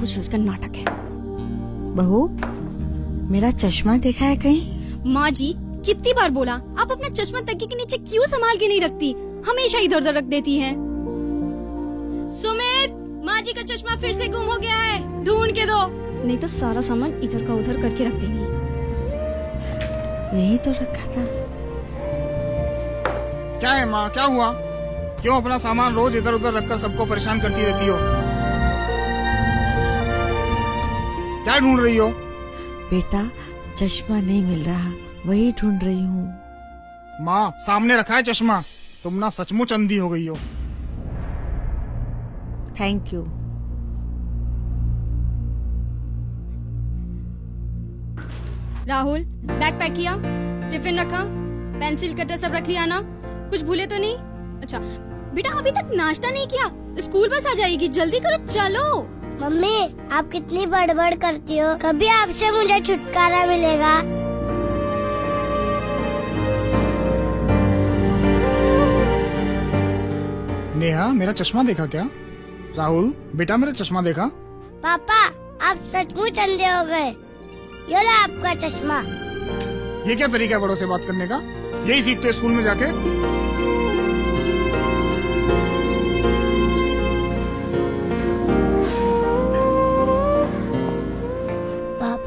रोज रोज का नाटक है। बहू मेरा चश्मा देखा है कहीं? माँ जी कितनी बार बोला आप अपना चश्मा तकिए के नीचे क्यों संभाल के नहीं रखती? हमेशा इधर उधर रख देती है। सुमित माँ जी का चश्मा फिर से गुम हो गया है। ढूंढ के दो। नहीं तो सारा सामान इधर का उधर करके रख देंगी। यही तो रखा था। क्या है माँ? क्या हुआ? क्यों अपना सामान रोज इधर उधर रखकर सबको परेशान करती रहती हो? क्या ढूंढ रही हो? बेटा चश्मा नहीं मिल रहा। वही ढूंढ रही हूँ। माँ सामने रखा है चश्मा। तुम ना सचमुच अंधी हो गई हो। Thank you Rahul bag pack किया? टिफ़िन रखा? पेंसिल कटर सब रख लिया ना? कुछ भूले तो नहीं? अच्छा बेटा अभी तक नाश्ता नहीं किया। स्कूल बस आ जाएगी। जल्दी करो चलो। मम्मी आप कितनी बड़बड़ करती हो? कभी आपसे मुझे छुटकारा मिलेगा? नेहा मेरा चश्मा देखा क्या? राहुल बेटा मेरा चश्मा देखा? पापा आप सचमुच अंधे हो गए। ये लो आपका चश्मा। ये क्या तरीका है बड़ों से बात करने का? यही सीखते स्कूल में जाके?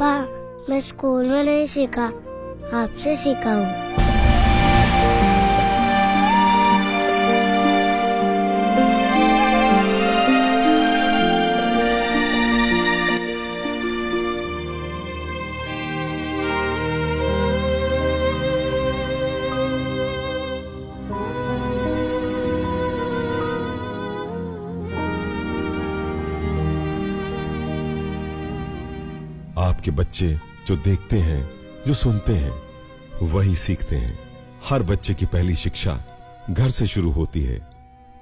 पापा मैं स्कूल में नहीं सीखा आपसे सीखा हूँ। आपके बच्चे जो देखते हैं, जो सुनते हैं, वही सीखते हैं। हर बच्चे की पहली शिक्षा घर से शुरू होती है।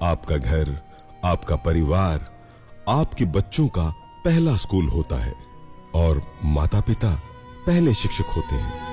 आपका घर, आपका परिवार, आपके बच्चों का पहला स्कूल होता है और माता पिता पहले शिक्षक होते हैं।